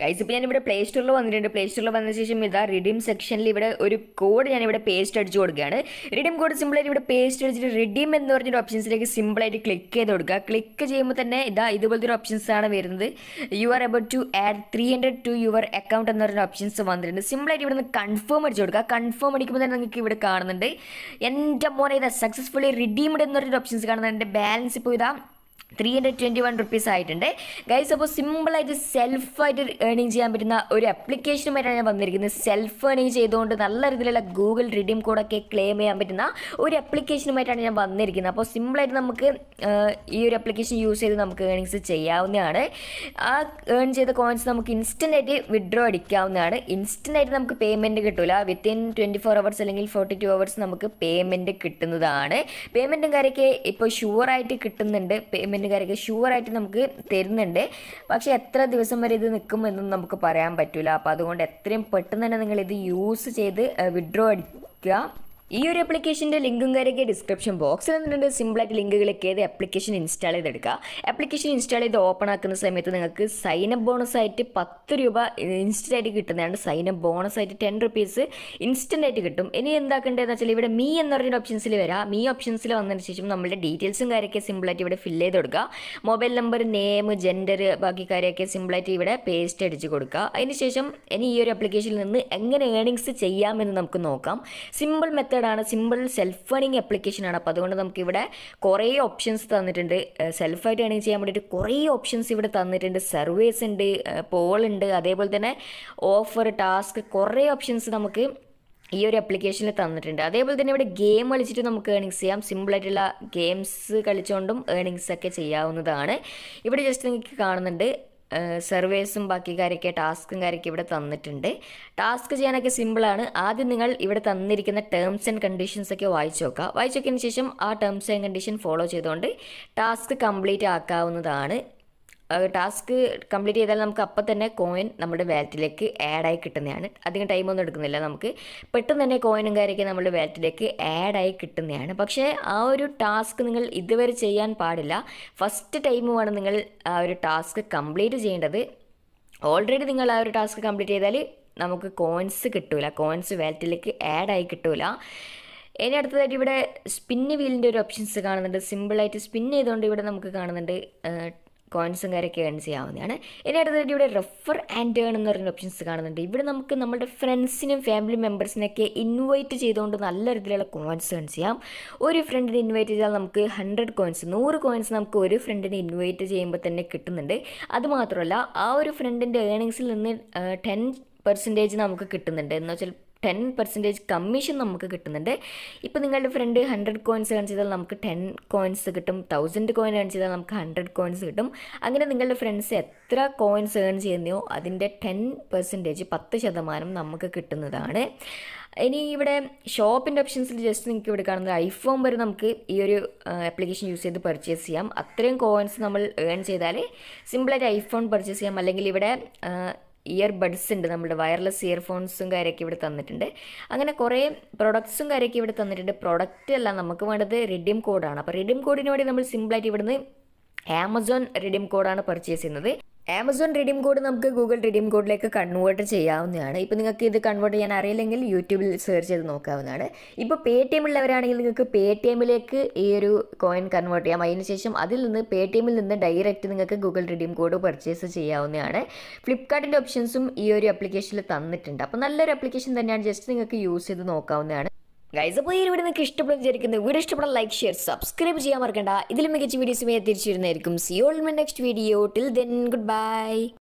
Guys ഇപ്പോൾ ഞാനിവിടെ play സ്റ്റോറിൽ വന്നിട്ടുണ്ട്. പ്ലേ സ്റ്റോറിൽ വന്ന ശേഷം ഇതാ റിഡീം സെക്ഷനിൽ ഇവിടെ ഒരു കോഡ് ഞാനിവിടെ പേസ്റ്റ് അടിച്ച് കൊടുക്കുകയാണ്. റിഡീം കോഡ് സിമ്പിളായിട്ട് ഇവിടെ പേസ്റ്റ് അടിച്ചിട്ട് റിഡീം എന്ന് പറഞ്ഞൊരു ഓപ്ഷൻസിലേക്ക് സിമ്പിളായിട്ട് ക്ലിക്ക് ചെയ്ത് കൊടുക്കുക. ക്ലിക്ക് ചെയ്യുമ്പോൾ തന്നെ ഇതാ ഇതുപോലത്തെ ഒരു ഓപ്ഷൻസ് ആണ് വരുന്നത്. You are about to add three hundred to your account എന്ന് പറഞ്ഞ ഓപ്ഷൻസ് വന്നിട്ടുണ്ട്. സിമ്പിളായിട്ട് ഇവിടെ നിന്ന് കൺഫേം അടിച്ച് കൊടുക്കുക. കൺഫേം അടിക്കുമ്പോൾ തന്നെ നിങ്ങൾക്ക് ഇവിടെ കാണുന്നുണ്ട്. എന്റെ മോനെ ഇതാ സക്സസ്ഫുള്ളി റിഡീംഡ് എന്ന് പറഞ്ഞൊരു ഓപ്ഷൻസ് കാണുന്നുണ്ട്. ബാലൻസ് ഇപ്പോൾ ഇതാ three hundred twenty one rupees ആയിട്ടുണ്ട്. ഗൈസ് അപ്പോൾ സിമ്പിളായിട്ട് സെൽഫായിട്ട് ഏണിങ് ചെയ്യാൻ പറ്റുന്ന ഒരു അപ്ലിക്കേഷനുമായിട്ടാണ് ഞാൻ വന്നിരിക്കുന്നത്. സെൽഫ് ഏണിങ് ചെയ്തുകൊണ്ട് നല്ല രീതിയിലുള്ള ഗൂഗിൾ റിഡീം കോഡൊക്കെ ക്ലെയിം ചെയ്യാൻ പറ്റുന്ന ഒരു അപ്ലിക്കേഷനുമായിട്ടാണ് ഞാൻ വന്നിരിക്കുന്നത്. അപ്പോൾ സിമ്പിളായിട്ട് നമുക്ക് ഈ ഒരു അപ്ലിക്കേഷൻ യൂസ് ചെയ്ത് നമുക്ക് ഏണിങ്സ് ചെയ്യാവുന്നതാണ്. ആ ഏൺ ചെയ്ത കോയിൻസ് നമുക്ക് ഇൻസ്റ്റന്റ് ആയിട്ട് വിഡ്രോ അടിക്കാവുന്നതാണ്. ഇൻസ്റ്റന്റ് ആയിട്ട് നമുക്ക് പേയ്മെന്റ് കിട്ടില്ല വിത്തിൻ ട്വന്റി ഫോർ അവേഴ്സ് അല്ലെങ്കിൽ ഫോർട്ടി ടു അവേഴ്സ് നമുക്ക് പേയ്മെന്റ് കിട്ടുന്നതാണ്. പേയ്മെന്റും കാര്യമൊക്കെ ഇപ്പോൾ ഷുവറായിട്ട് കിട്ടുന്നുണ്ട്. പേയ്മെന്റും കാര്യമൊക്കെ ഷുവറായിട്ട് നമുക്ക് തരുന്നുണ്ട്. പക്ഷേ എത്ര ദിവസം വരെ ഇത് നിൽക്കും എന്നൊന്നും നമുക്ക് പറയാൻ പറ്റില്ല അപ്പോൾ അതുകൊണ്ട് എത്രയും പെട്ടെന്ന് തന്നെ നിങ്ങൾ ഇത് യൂസ് ചെയ്ത് വിഡ്രോ അടിക്കുക. ഈ ഒരു ആപ്ലിക്കേഷന്റെ ലിങ്കും കാര്യമൊക്കെ ഡിസ്ക്രിപ്ഷൻ ബോക്സിൽ നിന്നുണ്ട് സിമ്പിളായിട്ട് ലിങ്ക് ക്ലിക്ക് ചെയ്ത് ആപ്ലിക്കേഷൻ ഇൻസ്റ്റാൾ ചെയ്തെടുക്കുക. ആപ്ലിക്കേഷൻ ഇൻസ്റ്റാൾ ചെയ്ത് ഓപ്പൺ ആക്കുന്ന സമയത്ത് നിങ്ങൾക്ക് സൈനപ്പ് ബോണസ് ആയിട്ട് പത്ത് രൂപ ഇൻസ്റ്റന്റ് ആയിട്ട് കിട്ടുന്നതാണ്. സൈനപ്പ് ബോണസ് ആയിട്ട് ടെൻ റുപ്പീസ് ഇൻസ്റ്റന്റ് ആയിട്ട് കിട്ടും. ഇനി എന്താക്കേണ്ടതെന്ന് വെച്ചാൽ ഇവിടെ മീ എന്ന് പറഞ്ഞൊരു ഓപ്ഷൻസിൽ വരാം. മീ ഓപ്ഷൻസിൽ വന്നതിന് ശേഷം നമ്മുടെ ഡീറ്റെയിൽസും കാര്യമൊക്കെ സിമ്പിളായിട്ട് ഇവിടെ ഫില്ല് ചെയ്ത് കൊടുക്കുക. മൊബൈൽ നമ്പർ നെയിം ജെൻഡർ ബാക്കി കാര്യമൊക്കെ സിമ്പിളായിട്ട് ഇവിടെ പേസ്റ്റ് അടിച്ച് കൊടുക്കുക. അതിന് ശേഷം ഇനി ഈ ഒരു ആപ്ലിക്കേഷനിൽ നിന്ന് എങ്ങനെ ഏണിങ്സ് ചെയ്യാമെന്ന് നമുക്ക് നോക്കാം. സിമ്പിൾ മെത്തേഡാണ് സിമ്പിൾ സെൽഫ് ഏണിംഗ് ആപ്ലിക്കേഷനാണ് അപ്പോൾ അതുകൊണ്ട് നമുക്കിവിടെ കുറേ ഓപ്ഷൻസ് തന്നിട്ടുണ്ട്. സെൽഫായിട്ട് ഏണിങ് ചെയ്യാൻ വേണ്ടിയിട്ട് കുറേ ഓപ്ഷൻസ് ഇവിടെ തന്നിട്ടുണ്ട്. സർവേസ് ഉണ്ട് പോൾ ഉണ്ട് അതേപോലെ തന്നെ ഓഫർ ടാസ്ക് കുറേ ഓപ്ഷൻസ് നമുക്ക് ഈ ഒരു ആപ്ലിക്കേഷനിൽ തന്നിട്ടുണ്ട്. അതേപോലെ തന്നെ ഇവിടെ ഗെയിം കളിച്ചിട്ട് നമുക്ക് ഏണിങ്സ് ചെയ്യാം. സിമ്പിളായിട്ടുള്ള ഗെയിംസ് കളിച്ചുകൊണ്ടും ഏണിങ്സ് ഒക്കെ ചെയ്യാവുന്നതാണ്. ഇവിടെ ജസ്റ്റ് നിങ്ങൾക്ക് കാണുന്നുണ്ട്. സർവേസും ബാക്കി കാര്യമൊക്കെ ടാസ്കും കാര്യമൊക്കെ ഇവിടെ തന്നിട്ടുണ്ട്. ടാസ്ക് ചെയ്യാനൊക്കെ സിമ്പിളാണ്. ആദ്യം നിങ്ങൾ ഇവിടെ തന്നിരിക്കുന്ന ടേംസ് ആൻഡ് കണ്ടീഷൻസ് ഒക്കെ വായിച്ചു നോക്കുക. വായിച്ചു നോക്കിയതിന് ശേഷം ആ ടേംസ് ആൻഡ് കണ്ടീഷൻ ഫോളോ ചെയ്തുകൊണ്ട് ടാസ്ക് കംപ്ലീറ്റ് ആക്കാവുന്നതാണ്. ടാസ്ക് കംപ്ലീറ്റ് ചെയ്താൽ നമുക്ക് അപ്പം തന്നെ കോയിൻ നമ്മുടെ വാലറ്റിലേക്ക് ആഡായി കിട്ടുന്നതാണ്. അധികം ടൈമൊന്നും എടുക്കുന്നില്ല നമുക്ക്. പെട്ടെന്ന് തന്നെ കോയിനും കാര്യമൊക്കെ നമ്മുടെ വാലറ്റിലേക്ക് ആഡായി കിട്ടുന്നതാണ്. പക്ഷേ ആ ഒരു ടാസ്ക് നിങ്ങൾ ഇതുവരെ ചെയ്യാൻ പാടില്ല. ഫസ്റ്റ് ടൈമുമാണ് നിങ്ങൾ ആ ഒരു ടാസ്ക് കംപ്ലീറ്റ് ചെയ്യേണ്ടത്. ഓൾറെഡി നിങ്ങൾ ആ ഒരു ടാസ്ക് കംപ്ലീറ്റ് ചെയ്താൽ നമുക്ക് കോയിൻസ് കിട്ടൂല. കോയിൻസ് വാലറ്റിലേക്ക് ആഡായി കിട്ടൂല. ഇനി അടുത്തതായിട്ട് ഇവിടെ സ്പിന്ന് വീലിന്റെ ഒരു ഓപ്ഷൻസ് കാണുന്നുണ്ട്. സിമ്പിളായിട്ട് സ്പിൻ ചെയ്തുകൊണ്ട് ഇവിടെ നമുക്ക് കാണുന്നുണ്ട് കോയിൻസും കാര്യമൊക്കെ ഏൺ ചെയ്യാവുന്നതാണ്. ഇനി അടുത്തത് ഇവിടെ റെഫർ ആൻഡ് ഏൺ എന്ന് പറയുന്ന ഓപ്ഷൻസ് കാണുന്നുണ്ട്. ഇവിടെ നമുക്ക് നമ്മുടെ ഫ്രണ്ട്സിനും ഫാമിലി മെമ്പേഴ്സിനൊക്കെ ഇൻവൈറ്റ് ചെയ്തുകൊണ്ട് നല്ല രീതിയിലുള്ള കോയിൻസ് ഏൺ ചെയ്യാം. ഒരു ഫ്രണ്ടിനെ ഇൻവൈറ്റ് ചെയ്താൽ നമുക്ക് ഹൺഡ്രഡ് കോയിൻസ് നൂറ് കോയിൻസ് നമുക്ക് ഒരു ഫ്രണ്ടിനെ ഇൻവൈറ്റ് ചെയ്യുമ്പോൾ തന്നെ കിട്ടുന്നുണ്ട്. അതുമാത്രമല്ല ആ ഒരു ഫ്രണ്ടിന്റെ ഏണിങ്സിൽ നിന്ന് ടെൻ പെർസെന്റേജ് നമുക്ക് കിട്ടുന്നുണ്ട്. എന്ന് വെച്ചാൽ ടെൻ പെർസെന്റേജ് കമ്മീഷൻ നമുക്ക് കിട്ടുന്നുണ്ട്. ഇപ്പോൾ നിങ്ങളുടെ ഫ്രണ്ട് ഹൺഡ്രഡ് കോയിൻസ് ഏൺ ചെയ്താൽ നമുക്ക് ടെൻ കോയിൻസ് കിട്ടും. തൗസൻഡ് കോയിൻ ഏൺ ചെയ്താൽ നമുക്ക് ഹൺഡ്രഡ് കോയിൻസ് കിട്ടും. അങ്ങനെ നിങ്ങളുടെ ഫ്രണ്ട്സ് എത്ര കോയിൻസ് ഏൺ ചെയ്യുന്നോ അതിന്റെ ടെൻ പെർസെന്റേജ് പത്ത് ശതമാനം നമുക്ക് കിട്ടുന്നതാണ്. ഇനി ഇവിടെ ഷോപ്പിന്റെ ഓപ്ഷൻസിൽ ജസ്റ്റ് നിങ്ങൾക്ക് ഇവിടെ കാണുന്നത് ഐഫോൺ വരെ നമുക്ക് ഈ ഒരു ആപ്ലിക്കേഷൻ യൂസ് ചെയ്ത് പർച്ചേസ് ചെയ്യാം. അത്രയും കോയിൻസ് നമ്മൾ ഏൺ ചെയ്താൽ സിമ്പിളായിട്ട് ഐഫോൺ പർച്ചേസ് ചെയ്യാം. അല്ലെങ്കിൽ ഇവിടെ ഇയർ ബഡ്സ് ഉണ്ട് നമ്മുടെ വയർലെസ് ഇയർഫോൺസും കാര്യമൊക്കെ ഇവിടെ തന്നിട്ടുണ്ട്. അങ്ങനെ കുറേ പ്രൊഡക്ട്സും കാര്യമൊക്കെ ഇവിടെ തന്നിട്ടുണ്ട്. പ്രൊഡക്റ്റ് അല്ല നമുക്ക് വേണ്ടത് റിഡീം കോഡാണ് അപ്പോൾ റിഡീം കോഡിന് വേണ്ടി നമ്മൾ സിമ്പിളായിട്ട് ഇവിടുന്ന് ആമസോൺ റിഡീം കോഡാണ് പർച്ചേസ് ചെയ്യുന്നത്. ആമസോൺ റിഡീം കോഡ് നമുക്ക് ഗൂഗിൾ റിഡീം കോഡിലേക്ക് കൺവേർട്ട് ചെയ്യാവുന്നതാണ്. ഇപ്പോൾ നിങ്ങൾക്ക് ഇത് കൺവേർട്ട് ചെയ്യാൻ അറിയില്ലെങ്കിൽ യൂട്യൂബിൽ സെർച്ച് ചെയ്ത് നോക്കാവുന്നതാണ്. ഇപ്പോൾ പേ ടി എം ഉള്ളവരാണെങ്കിൽ നിങ്ങൾക്ക് പേ ടി എമ്മിലേക്ക് ഈ ഒരു കോയിൻ കൺവേർട്ട് ചെയ്യാം. അതിന് ശേഷം അതിൽ നിന്ന് പേ ടി എമ്മിൽ നിന്ന് ഡയറക്റ്റ് നിങ്ങൾക്ക് ഗൂഗിൾ റിഡീം കോഡ് പർച്ചേസ് ചെയ്യാവുന്നതാണ്. ഫ്ലിപ്കാർട്ടിന്റെ ഓപ്ഷൻസും ഈ ഒരു അപ്ലിക്കേഷനിൽ തന്നിട്ടുണ്ട്. അപ്പോൾ നല്ലൊരു അപ്ലിക്കേഷൻ തന്നെയാണ്. ജസ്റ്റ് നിങ്ങൾക്ക് യൂസ് ചെയ്ത് നോക്കാവുന്നതാണ്. ഗൈസ് അപ്പോൾ ഈ വീഡിയോ നിങ്ങൾക്ക് ഇഷ്ടപ്പെടുന്ന വിചാരിക്കുന്നത് വീഡിയോ ഇഷ്ടപ്പെടാൻ ലൈക്ക് ഷെയർ സബ്സ്ക്രൈബ് ചെയ്യാൻ മറക്കണ്ട. ഇതിലും മികച്ച വീഡിയോസുമായി തിരിച്ചു വരുന്നതായിരിക്കും see all next video till then good bye